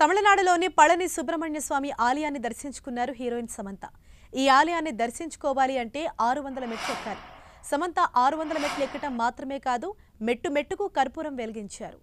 తమిళనాడులోని పళని సుబ్రహ్మణ్య స్వామి ఆలయాన్ని దర్శించుకున్నారు హీరోయిన్ సమంత. ఈ ఆలయాన్ని దర్శించుకోవాలి అంటే ఆరు వందల మెట్లు ఎక్కారు. సమంత ఆరు వందల మెట్లు ఎక్కటం మాత్రమే కాదు మెట్టు మెట్టుకు కర్పూరం వెలిగించారు.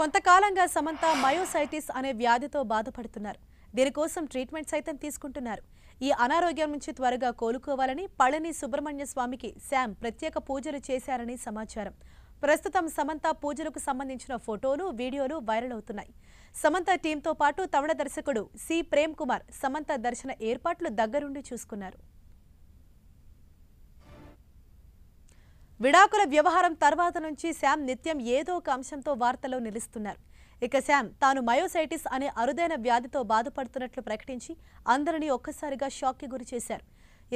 కొంతకాలంగా సమంత మయోసైటిస్ అనే వ్యాధితో బాధపడుతున్నారు. దీనికోసం ట్రీట్మెంట్ సైతం తీసుకుంటున్నారు. ఈ అనారోగ్యం నుంచి త్వరగా కోలుకోవాలని పళని సుబ్రహ్మణ్య స్వామికి శామ్ ప్రత్యేక పూజలు చేశారని సమాచారం. ప్రస్తుతం సమంత పూజలకు సంబంధించిన ఫోటోలు వీడియోలు వైరల్ అవుతున్నాయి. సమంత టీంతో పాటు తమిళ దర్శకుడు సి. ప్రేమ్ కుమార్ సమంత దర్శన ఏర్పాట్లు దగ్గరుండి చూసుకున్నారు. విడాకుల వ్యవహారం తర్వాత నుంచి శామ్ నిత్యం ఏదో ఒక అంశంతో వార్తల్లో నిలుస్తున్నారు. ఇక శామ్ తాను మయోసైటిస్ అనే అరుదైన వ్యాధితో బాధపడుతున్నట్లు ప్రకటించి అందరినీ ఒక్కసారిగా షాక్కి గురి చేశారు.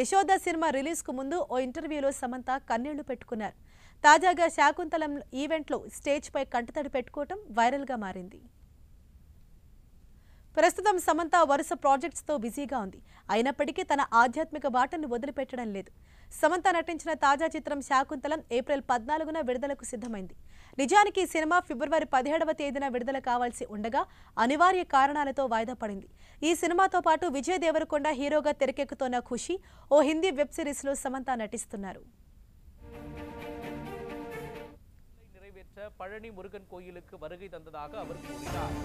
యశోద సినిమా రిలీజ్కు ముందు ఓ ఇంటర్వ్యూలో సమంత కన్నీళ్ళు పెట్టుకున్నారు. తాజాగా శాకుంతలం ఈవెంట్లో స్టేజ్పై కంటతడి పెట్టుకోవటం వైరల్గా మారింది. ప్రస్తుతం సమంత వరుస ప్రాజెక్ట్స్తో బిజీగా ఉంది అయినప్పటికీ తన ఆధ్యాత్మిక బాటను వదిలిపెట్టడం లేదు సమంత నటించిన తాజా చిత్రం శాకుంతలం ఏప్రిల్ పద్నాలుగున విడుదలకు సిద్ధమైంది నిజానికి ఈ సినిమా ఫిబ్రవరి పదిహేడవ తేదీన విడుదల కావాల్సి ఉండగా అనివార్య కారణాలతో వాయిదా పడింది ఈ సినిమాతో పాటు విజయ్ దేవరకొండ హీరోగా తెరకెక్కుతోన్న ఖుషి ఓ హిందీ వెబ్ సిరీస్లో సమంత నటిస్తున్నారు நிறைவேற்ற பழனி முருகன் கோயிலுக்கு வருகை தந்ததாக அவர் கூறினார்